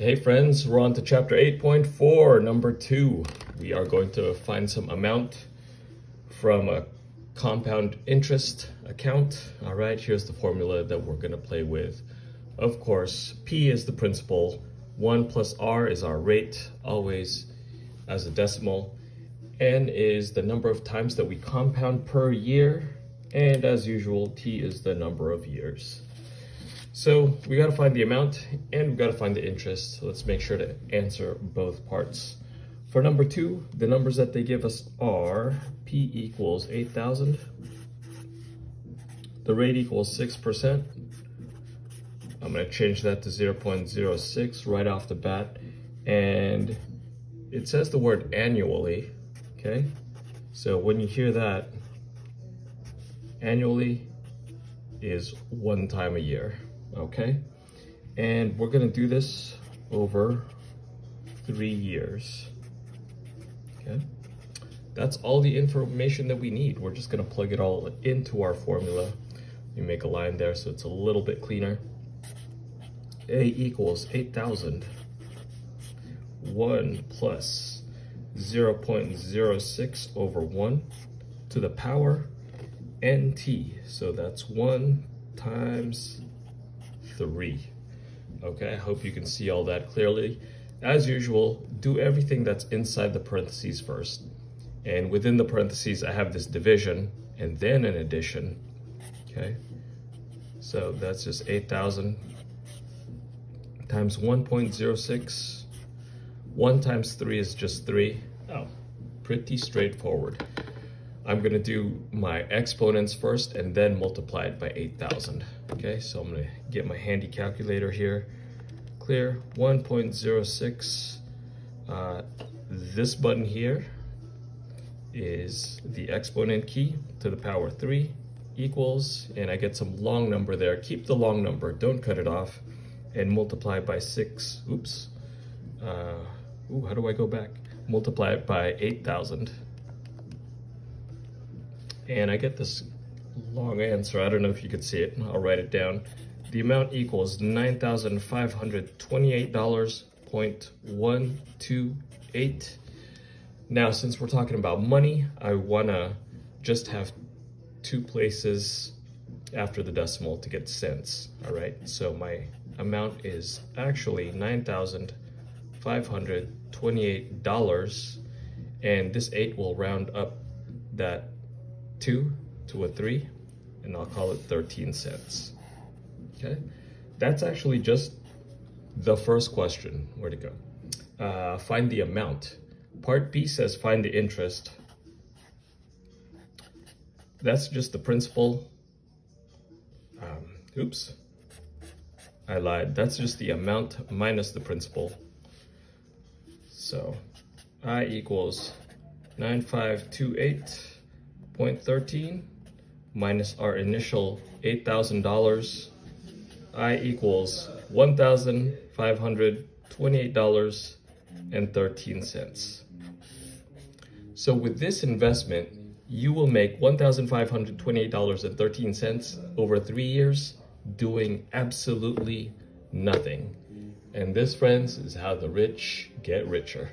Hey friends, we're on to chapter 8.4, number two. We are going to find some amount from a compound interest account. All right, here's the formula that we're gonna play with. Of course, P is the principal, one plus R is our rate, always as a decimal. N is the number of times that we compound per year. And as usual, T is the number of years. So we got to find the amount and we got to find the interest. So let's make sure to answer both parts. For number two, the numbers that they give us are P equals 8,000. The rate equals 6%. I'm going to change that to 0.06 right off the bat. And it says the word annually, okay? So when you hear that, annually is one time a year okay? And we're gonna do this over three years, okay? That's all the information that we need. We're just gonna plug it all into our formula. You make a line there so it's a little bit cleaner. A equals 8,000. 1 plus 0 0.06 over 1 to the power nt. So that's 1 times three. Okay, I hope you can see all that clearly. As usual, do everything that's inside the parentheses first. And within the parentheses, I have this division and then an addition, okay? So that's just 8,000 times 1.06. 1 times 3 is just 3. Oh, pretty straightforward. I'm gonna do my exponents first and then multiply it by 8,000. Okay, so I'm gonna get my handy calculator here. Clear, 1.06. Uh, this button here is the exponent key to the power three equals, and I get some long number there. Keep the long number, don't cut it off, and multiply by six, oops. Uh, ooh, how do I go back? Multiply it by 8,000 and I get this long answer. I don't know if you could see it. I'll write it down. The amount equals $9,528.128. Now, since we're talking about money, I wanna just have two places after the decimal to get cents, all right? So my amount is actually $9,528, and this eight will round up that two to a three, and I'll call it 13 cents. Okay, that's actually just the first question. Where to go? Uh, find the amount. Part B says find the interest. That's just the principal. Um, oops, I lied. That's just the amount minus the principal. So I equals 9528 0.13 minus our initial $8,000, I equals $1,528.13. So with this investment, you will make $1,528.13 over three years doing absolutely nothing. And this, friends, is how the rich get richer.